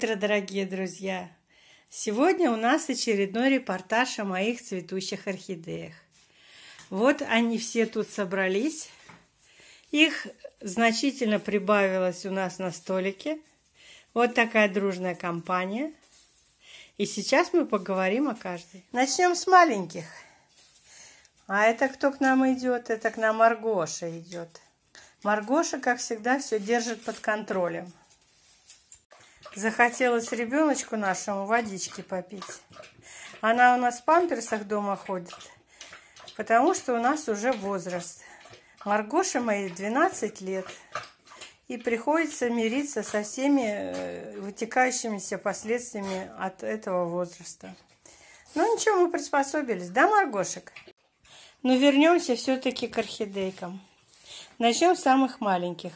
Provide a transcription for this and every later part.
утро, дорогие друзья! Сегодня у нас очередной репортаж о моих цветущих орхидеях. Вот они все тут собрались. Их значительно прибавилось у нас на столике. Вот такая дружная компания. И сейчас мы поговорим о каждой. Начнем с маленьких. А это кто к нам идет? Это к нам Маргоша идет. Маргоша, как всегда, все держит под контролем. Захотелось ребеночку нашему водички попить. Она у нас в памперсах дома ходит, потому что у нас уже возраст. Маргоша моей 12 лет. И приходится мириться со всеми э, вытекающимися последствиями от этого возраста. Ну ничего, мы приспособились, да, Маргошек? Но вернемся все-таки к орхидейкам. Начнем с самых маленьких.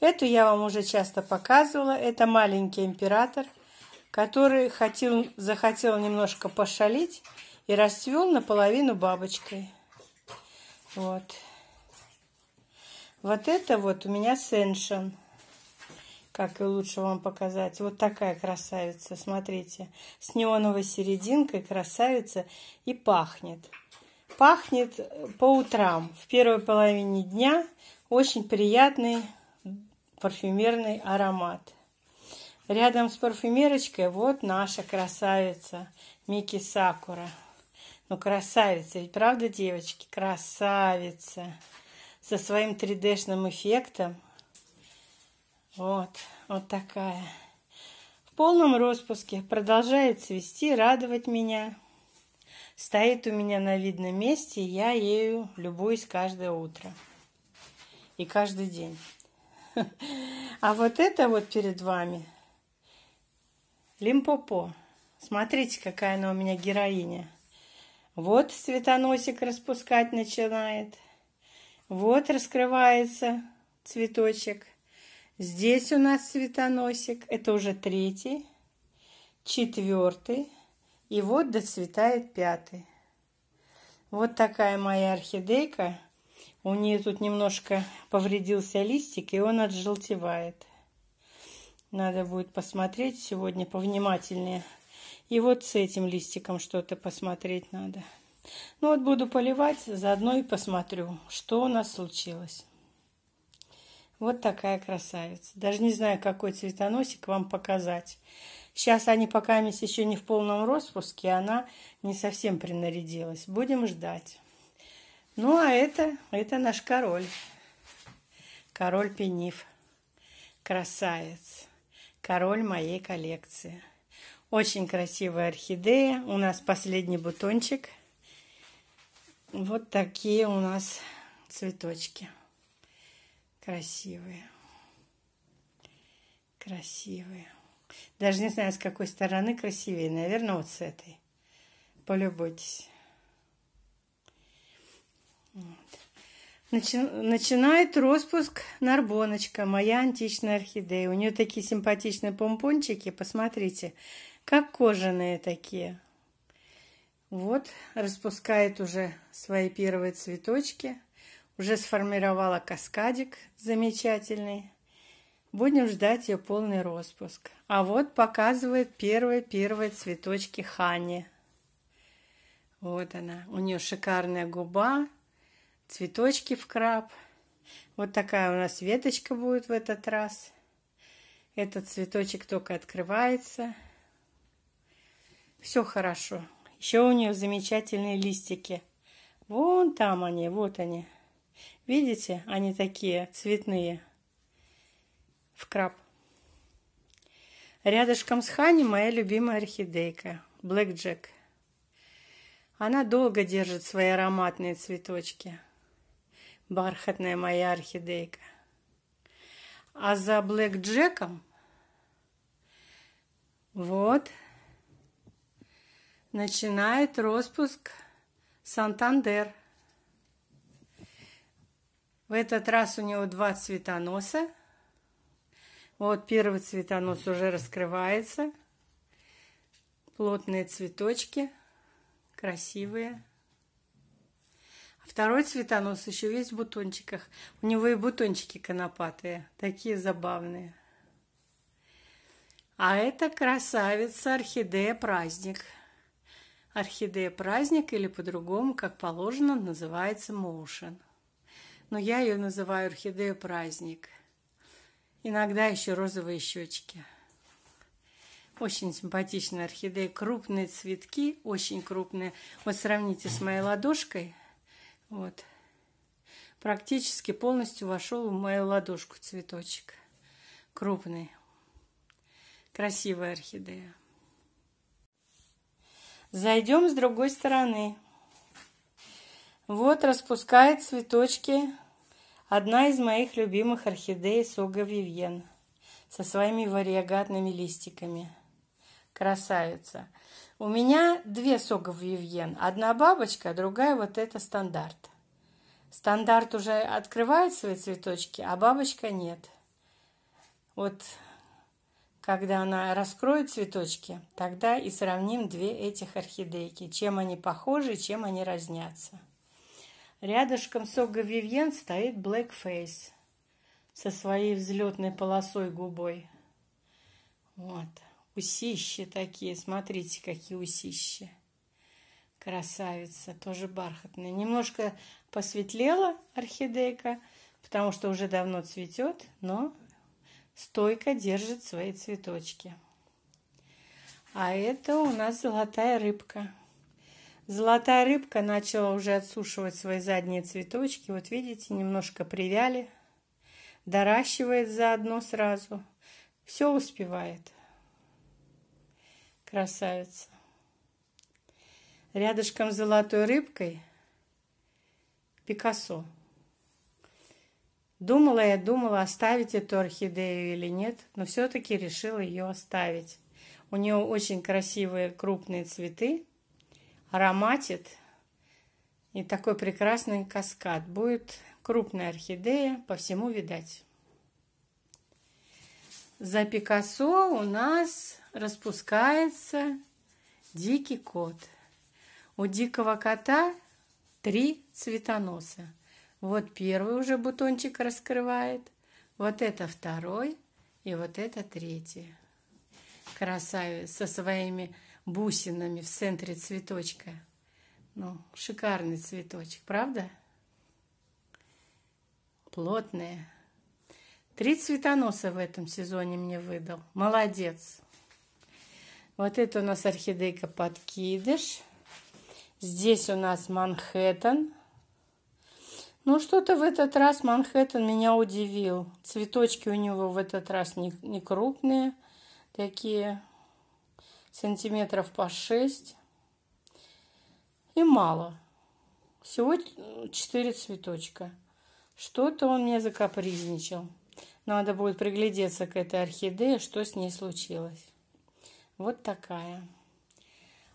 Эту я вам уже часто показывала. Это маленький император, который хотел, захотел немножко пошалить и расцвел наполовину бабочкой. Вот. Вот это вот у меня сеншен. Как и лучше вам показать. Вот такая красавица, смотрите. С неоновой серединкой красавица и пахнет. Пахнет по утрам, в первой половине дня. Очень приятный парфюмерный аромат. Рядом с парфюмерочкой вот наша красавица Мики Сакура. Ну, красавица, ведь правда, девочки? Красавица. Со своим 3D-шным эффектом. Вот, вот такая. В полном распуске. Продолжает цвести, радовать меня. Стоит у меня на видном месте, и я ею любуюсь каждое утро. И каждый день. А вот это вот перед вами Лимпопо. Смотрите, какая она у меня героиня. Вот цветоносик распускать начинает. Вот раскрывается цветочек. Здесь у нас цветоносик. Это уже третий, четвертый. И вот доцветает пятый. Вот такая моя орхидейка. У нее тут немножко повредился листик, и он отжелтевает. Надо будет посмотреть сегодня повнимательнее. И вот с этим листиком что-то посмотреть надо. Ну вот буду поливать, заодно и посмотрю, что у нас случилось. Вот такая красавица. Даже не знаю, какой цветоносик вам показать. Сейчас они пока еще не в полном распуске, она не совсем принарядилась. Будем ждать. Ну, а это, это наш король. Король Пениф. Красавец. Король моей коллекции. Очень красивая орхидея. У нас последний бутончик. Вот такие у нас цветочки. Красивые. Красивые. Даже не знаю, с какой стороны красивее. Наверное, вот с этой. Полюбуйтесь. Начи... Начинает распуск Нарбоночка, моя античная орхидея. У нее такие симпатичные помпончики, посмотрите, как кожаные такие. Вот, распускает уже свои первые цветочки. Уже сформировала каскадик замечательный. Будем ждать ее полный распуск. А вот показывает первые-первые цветочки Хани. Вот она. У нее шикарная губа, цветочки в краб. Вот такая у нас веточка будет в этот раз. Этот цветочек только открывается. Все хорошо. Еще у нее замечательные листики. Вон там они, вот они. Видите, они такие цветные. В краб. Рядышком с Хани моя любимая орхидейка. Блэк Джек. Она долго держит свои ароматные цветочки бархатная моя орхидейка. А за Блэк Джеком вот начинает распуск Сантандер. В этот раз у него два цветоноса. Вот первый цветонос уже раскрывается. Плотные цветочки, красивые. Второй цветонос еще весь в бутончиках. У него и бутончики конопатые, такие забавные. А это красавица орхидея праздник. Орхидея праздник или по-другому, как положено, называется motion. Но я ее называю орхидея праздник. Иногда еще розовые щечки. Очень симпатичная орхидея. Крупные цветки, очень крупные. Вот сравните с моей ладошкой. Вот. Практически полностью вошел в мою ладошку цветочек. Крупный. Красивая орхидея. Зайдем с другой стороны. Вот распускает цветочки одна из моих любимых орхидей Сога Вивьен со своими вариагатными листиками. Красавица. У меня две Сога Вивьен. Одна бабочка, другая вот эта стандарт. Стандарт уже открывает свои цветочки, а бабочка нет. Вот когда она раскроет цветочки, тогда и сравним две этих орхидейки, чем они похожи, чем они разнятся. Рядышком Сога Вивьен стоит Face со своей взлетной полосой губой. Вот, усищи такие, смотрите, какие усищи. Красавица, тоже бархатная. Немножко посветлела орхидейка, потому что уже давно цветет, но стойко держит свои цветочки. А это у нас золотая рыбка. Золотая рыбка начала уже отсушивать свои задние цветочки. Вот видите, немножко привяли. Доращивает заодно сразу. Все успевает. Красавица. Рядышком с золотой рыбкой Пикассо. Думала я, думала, оставить эту орхидею или нет, но все-таки решила ее оставить. У нее очень красивые крупные цветы, ароматит и такой прекрасный каскад. Будет крупная орхидея, по всему видать. За Пикассо у нас распускается дикий кот. У дикого кота три цветоноса. Вот первый уже бутончик раскрывает, вот это второй и вот это третий. Красавец со своими бусинами в центре цветочка. Ну, шикарный цветочек, правда? Плотные. Три цветоноса в этом сезоне мне выдал. Молодец. Вот это у нас орхидейка подкидыш. Здесь у нас Манхэттен. Ну, что-то в этот раз Манхэттен меня удивил. Цветочки у него в этот раз не, не крупные, такие сантиметров по 6. И мало. Всего 4 цветочка. Что-то он мне закапризничал. Надо будет приглядеться к этой орхидее, что с ней случилось. Вот такая.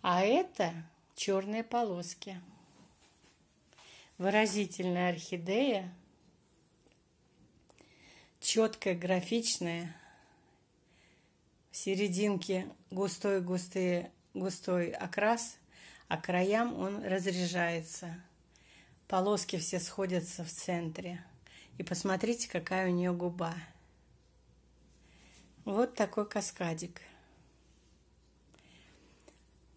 А это черные полоски выразительная орхидея, четкая, графичная, в серединке густой-густой густой окрас, а краям он разряжается. Полоски все сходятся в центре. И посмотрите, какая у нее губа. Вот такой каскадик.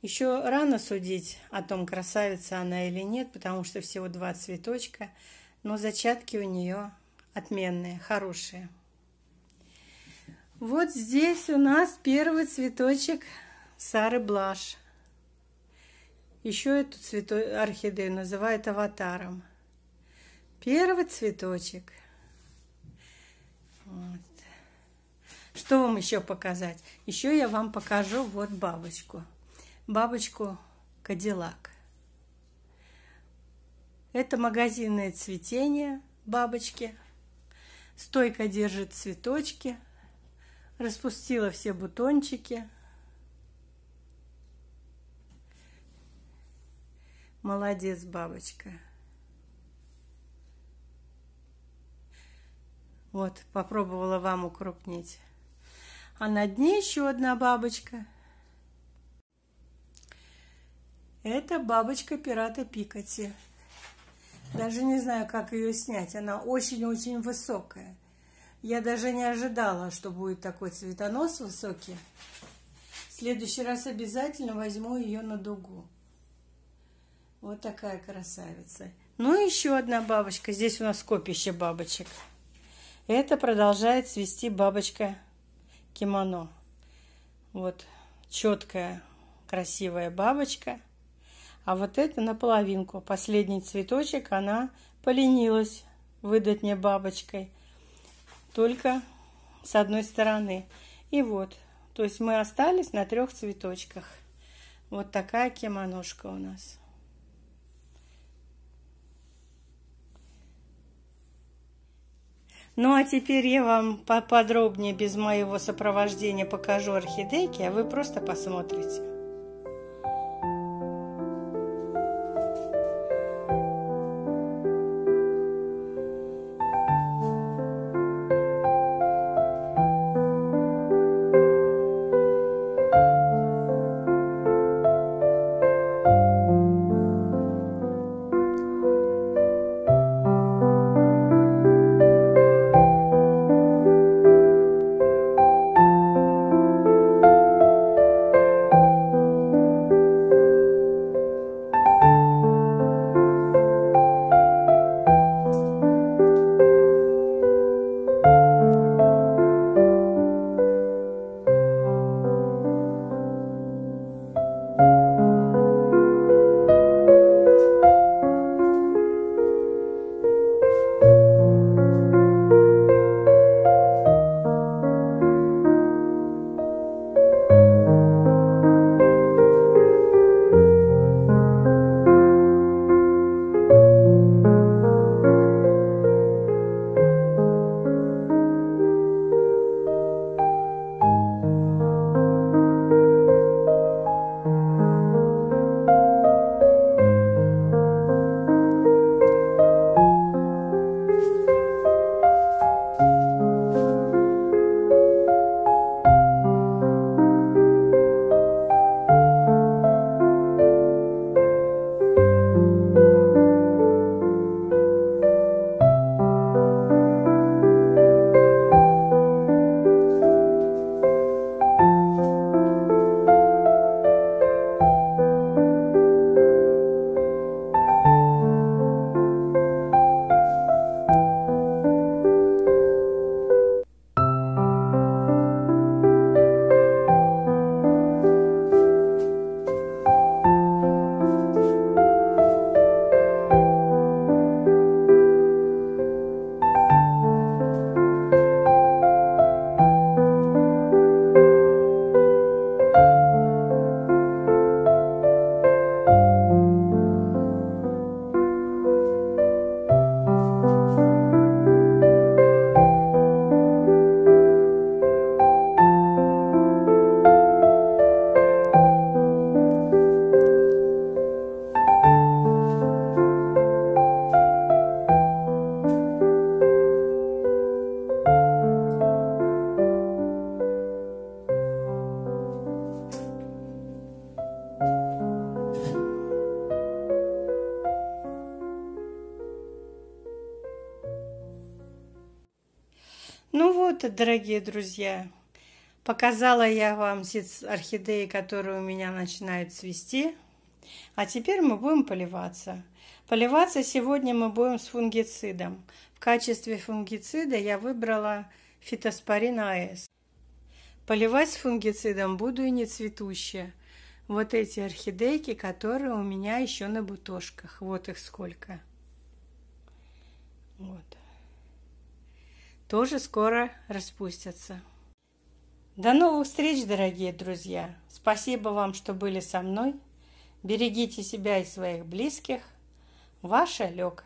Еще рано судить о том, красавица она или нет, потому что всего два цветочка, но зачатки у нее отменные, хорошие. Вот здесь у нас первый цветочек Сары Блаш. Еще эту цвето... орхидею называют аватаром. Первый цветочек. Вот. Что вам еще показать? Еще я вам покажу вот бабочку бабочку Кадиллак. Это магазинное цветение бабочки. Стойко держит цветочки. Распустила все бутончики. Молодец, бабочка. Вот, попробовала вам укрупнить. А на дне еще одна бабочка – это бабочка пирата Пикати. Даже не знаю, как ее снять. Она очень-очень высокая. Я даже не ожидала, что будет такой цветонос высокий. В следующий раз обязательно возьму ее на дугу. Вот такая красавица. Ну и еще одна бабочка. Здесь у нас скопище бабочек. Это продолжает свести бабочка кимоно. Вот четкая, красивая бабочка. А вот это наполовинку. Последний цветочек она поленилась выдать мне бабочкой. Только с одной стороны. И вот. То есть мы остались на трех цветочках. Вот такая кимоношка у нас. Ну а теперь я вам поподробнее без моего сопровождения покажу орхидейки, а вы просто посмотрите. Вот, дорогие друзья, показала я вам орхидеи, которые у меня начинают цвести. А теперь мы будем поливаться. Поливаться сегодня мы будем с фунгицидом. В качестве фунгицида я выбрала фитоспорин АС. Поливать с фунгицидом буду и не цветущие. Вот эти орхидейки, которые у меня еще на бутошках. Вот их сколько. Вот тоже скоро распустятся. До новых встреч, дорогие друзья! Спасибо вам, что были со мной. Берегите себя и своих близких. Ваша Лёка.